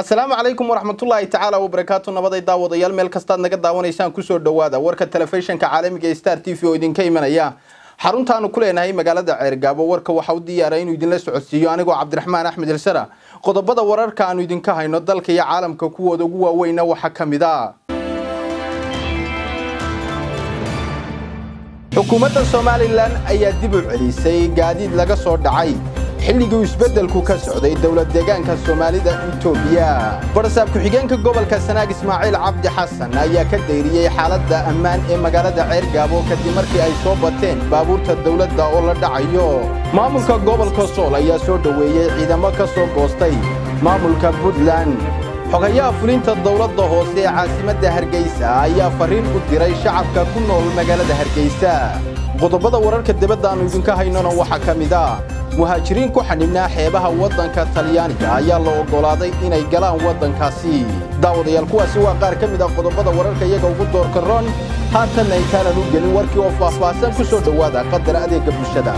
asalaamu calaykum waraxmatullaahi tacaala wabarakaatu nabaday daawadayaal meel kastaad naga daawanaysaan ku soo dhowaada warka telefishinka caalamiga ee star t v oo idinka imanaya. Xaruntaanu ku leenahay magaalada ceergaabo. Warka waxa u diyaaray inuu idinla socodsiiyo anigoo cabdiraxmaan axmed hilsara qodobada wararka aanu idinka hayno dalka iyo caalamka kuwooda ugu waaweyna waxaa ka mid a xukuumadda somalilan ayaa dib u celisay gaadiid laga soo dhacay xilligii isbeddelku ka socday dowlad deegaanka soomaalida itoobiya. Barsaab ku-xigeenka gobolka sanaag ismaaciil cabdi xasan ayaa ka dayriyey xaaladda ammaan ee magaalada ceergaabo kadib markii ay soo bateen baabuurta dowladda oo la dhacayo. Maamulka gobolka sool ayaa soo dhoweeyey ciidamo ka soo goostay maamulka puntland. Xogayaha fulinta dowladda hoose ee caasimadda hargeysa ayaa farriin u diray shacabka ku nool magaalada hargeysa. Qodobada wararka dibadda aannu idinka haynona waxaa ka mid ah muhaajiriin ku xanibnaa xeebaha waddanka talyaaniga ayaa la oggolaaday inay galaan waddankaasi. Daawadayaal kuwaasi waa qaar ka mid ah qodobada wararka iyaga ugu doorka roon haatanna intaanan u gelin warkii oo faahfaahsan ku soo dhowaada qadar adeegga bulshada